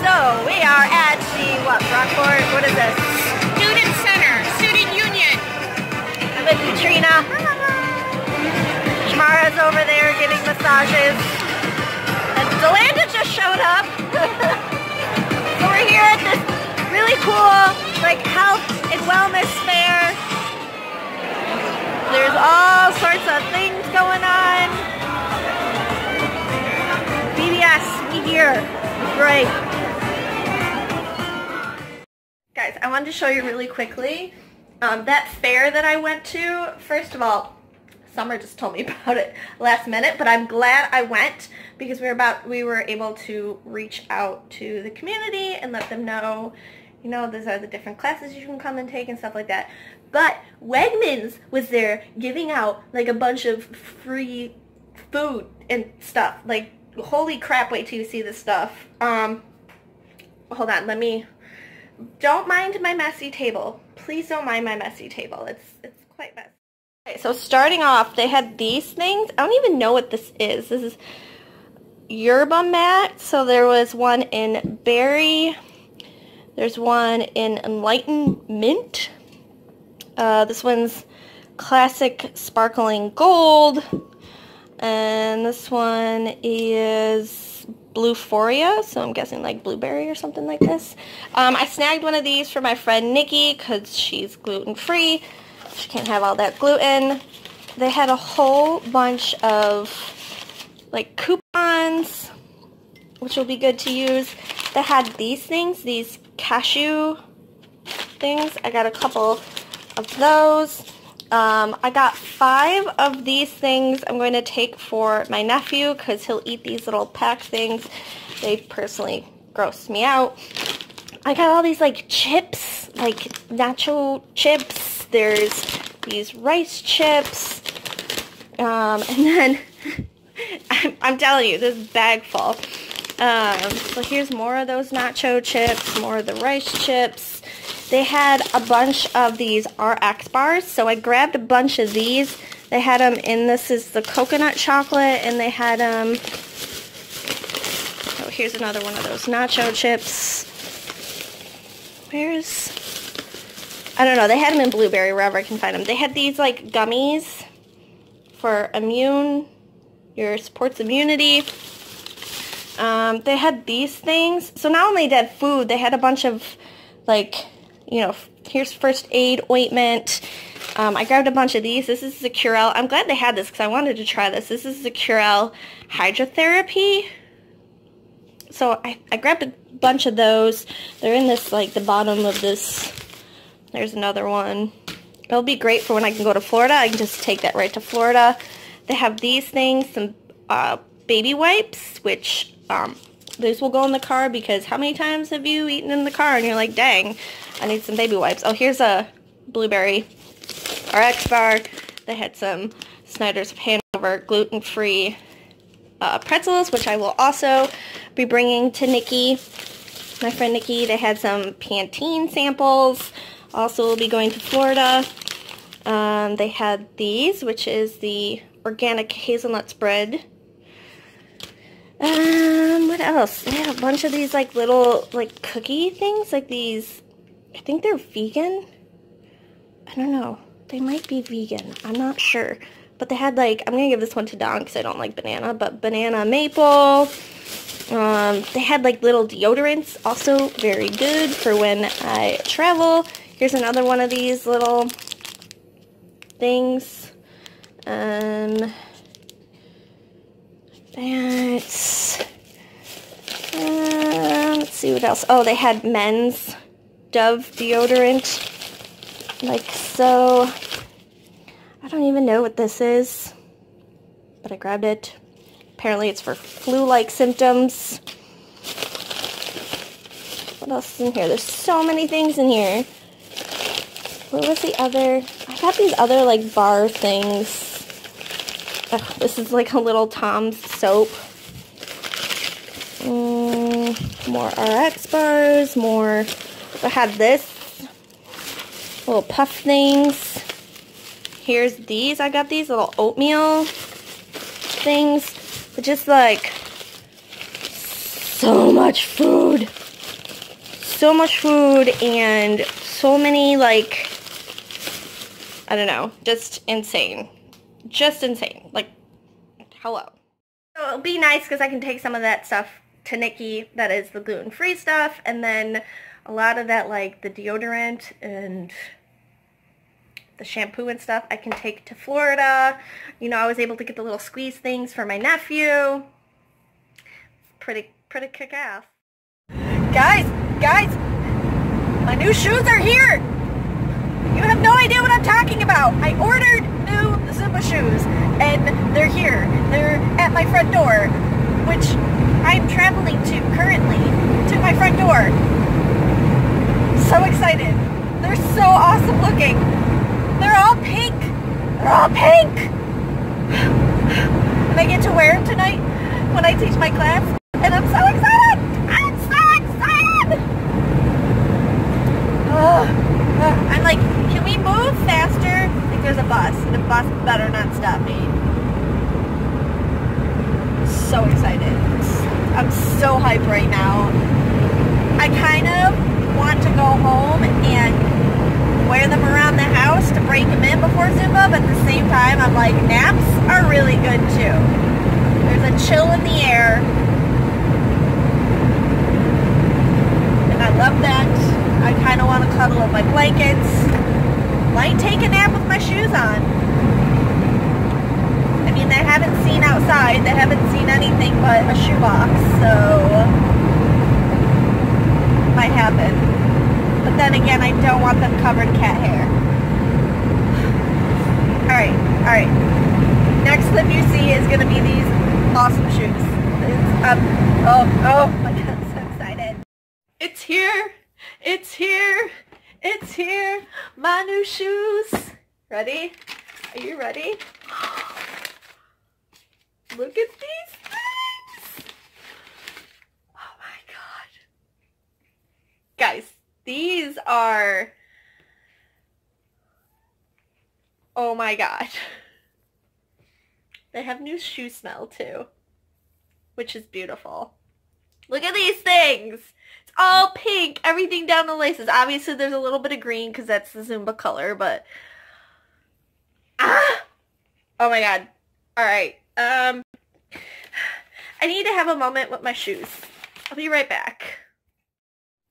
So we are at the what Brockport? What is this? Student Center, Student Union. I'm with Katrina. Mara's over there getting massages. And Delanda just showed up. so we're here at this really cool like health and wellness fair. There's all sorts of things going on. BBS, we here. Great. I wanted to show you really quickly um, that fair that I went to. First of all, Summer just told me about it last minute, but I'm glad I went because we were about we were able to reach out to the community and let them know, you know, these are the different classes you can come and take and stuff like that. But Wegmans was there giving out like a bunch of free food and stuff. Like holy crap, wait till you see this stuff. Um hold on, let me don't mind my messy table. Please don't mind my messy table. It's it's quite messy. Okay, so starting off, they had these things. I don't even know what this is. This is yerba mat. So there was one in berry. There's one in enlightened mint. Uh, this one's classic sparkling gold. And this one is Bluephoria, so I'm guessing like blueberry or something like this. Um, I snagged one of these for my friend Nikki because she's gluten-free. She can't have all that gluten. They had a whole bunch of like coupons, which will be good to use. They had these things, these cashew things. I got a couple of those. Um, I got five of these things I'm going to take for my nephew because he'll eat these little pack things. They personally gross me out. I got all these like chips, like nacho chips. There's these rice chips. Um, and then, I'm, I'm, telling you, this bag full. Um, so here's more of those nacho chips, more of the rice chips. They had a bunch of these RX bars, so I grabbed a bunch of these. They had them in, this is the coconut chocolate, and they had them, oh, here's another one of those nacho chips. Where's, I don't know, they had them in blueberry, wherever I can find them. They had these, like, gummies for immune, your supports immunity. Um, they had these things. So not only did food, they had a bunch of, like, you know, here's first aid ointment. Um, I grabbed a bunch of these. This is the Curel. I'm glad they had this because I wanted to try this. This is the Curel Hydrotherapy. So I, I grabbed a bunch of those. They're in this, like, the bottom of this. There's another one. It'll be great for when I can go to Florida. I can just take that right to Florida. They have these things, some uh, baby wipes, which um, these will go in the car because how many times have you eaten in the car and you're like, dang, I need some baby wipes. Oh, here's a blueberry RX bar. They had some Snyder's of Hanover gluten-free uh, pretzels, which I will also be bringing to Nikki, my friend Nikki. They had some Pantene samples. Also will be going to Florida. Um, they had these, which is the organic hazelnut spread. Um, what else? They had a bunch of these like little like cookie things, like these I think they're vegan. I don't know. They might be vegan. I'm not sure. But they had like, I'm going to give this one to Don because I don't like banana, but banana maple. Um, they had like little deodorants, also very good for when I travel. Here's another one of these little things. Um, that's, uh, let's see what else. Oh, they had men's Dove deodorant. Like so. I don't even know what this is. But I grabbed it. Apparently it's for flu-like symptoms. What else is in here? There's so many things in here. What was the other? I got these other like bar things. This is like a little Tom's soap. Mm, more RX bars, more I had this little puff things. Here's these. I got these little oatmeal things. But just like so much food. so much food and so many like I don't know, just insane. Just insane. Hello. So it'll be nice because I can take some of that stuff to Nikki that is the gluten-free stuff and then a lot of that like the deodorant and the shampoo and stuff I can take to Florida. You know, I was able to get the little squeeze things for my nephew. Pretty, pretty kick-ass. Guys, guys, my new shoes are here. You have no idea what I'm talking about. I ordered new Zumba shoes and they're here. At my front door, which I'm traveling to currently to my front door. So excited. They're so awesome looking. They're all pink. They're all pink. And I get to wear them tonight when I teach my class. And I'm so excited. I'm so excited. Oh, I'm like, can we move faster? Like there's a bus. And the bus better not stop me. So excited. I'm so hyped right now. I kind of want to go home and wear them around the house break them in before Zumba, but at the same time, I'm like, naps are really good too. There's a chill in the air. And I love that. I kind of want to cuddle with my blankets. Might take a nap with my shoes on. I mean, they haven't seen outside. They haven't seen anything but a shoebox, so might happen. But then again, I don't want them covered cat hair. Alright, alright. Next clip you see is going to be these awesome shoes. It's, um, oh, oh my god, I'm so excited. It's here. It's here. It's here. My new shoes. Ready? Are you ready? Look at these things. Oh my god. Guys, these are... Oh my god. They have new shoe smell too, which is beautiful. Look at these things. It's all pink, everything down the laces. Obviously there's a little bit of green because that's the Zumba color, but... Ah! Oh my god. Alright. Um, I need to have a moment with my shoes. I'll be right back.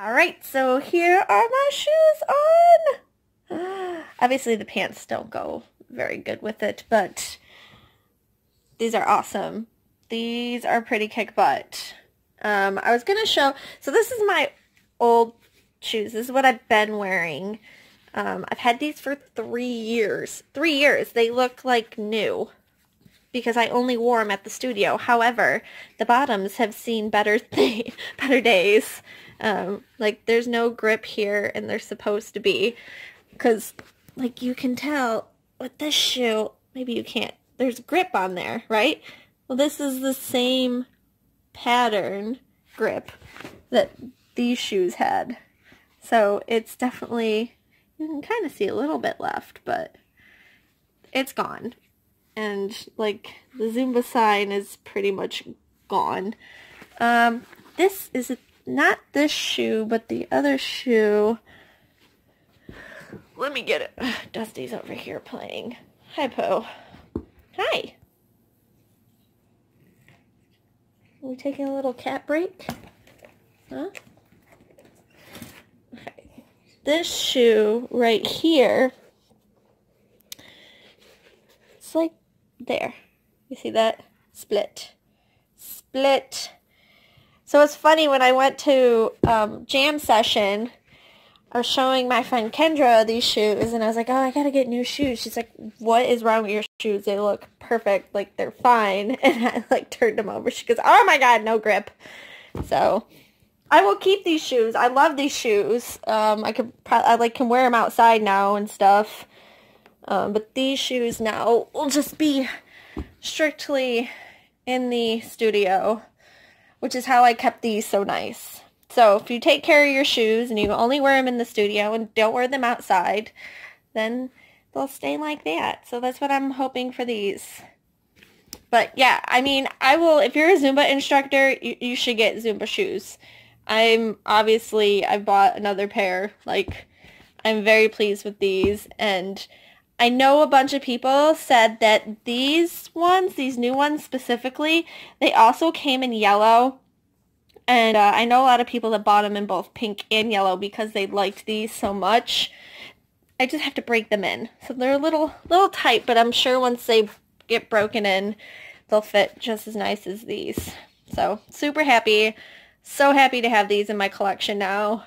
Alright, so here are my shoes on. Obviously the pants don't go very good with it, but these are awesome. These are pretty kick butt. Um, I was going to show, so this is my old shoes. This is what I've been wearing. Um, I've had these for three years. Three years. They look like new because I only wore them at the studio. However, the bottoms have seen better th better days. Um, like there's no grip here and they're supposed to be because like you can tell with this shoe, maybe you can't, there's grip on there, right? Well, this is the same pattern grip that these shoes had. So it's definitely, you can kind of see a little bit left, but it's gone and like the Zumba sign is pretty much gone. Um, this is a, not this shoe, but the other shoe. Let me get it. Dusty's over here playing. Hi, Poe. Hi. Are we taking a little cat break? Huh? Okay. This shoe right here, it's like there. You see that? Split. Split. So it's funny when I went to um, jam session, I was showing my friend Kendra these shoes, and I was like, oh, I gotta get new shoes. She's like, what is wrong with your shoes? They look perfect. Like, they're fine. And I, like, turned them over. She goes, oh my god, no grip. So, I will keep these shoes. I love these shoes. Um, I could, I, like, can wear them outside now and stuff. Um, but these shoes now will just be strictly in the studio, which is how I kept these so nice. So if you take care of your shoes and you only wear them in the studio and don't wear them outside, then they'll stay like that. So that's what I'm hoping for these. But yeah, I mean, I will, if you're a Zumba instructor, you, you should get Zumba shoes. I'm obviously I bought another pair. Like I'm very pleased with these and I know a bunch of people said that these ones, these new ones specifically, they also came in yellow. And uh, I know a lot of people that bought them in both pink and yellow because they liked these so much. I just have to break them in. So they're a little little tight, but I'm sure once they get broken in, they'll fit just as nice as these. So super happy. So happy to have these in my collection now.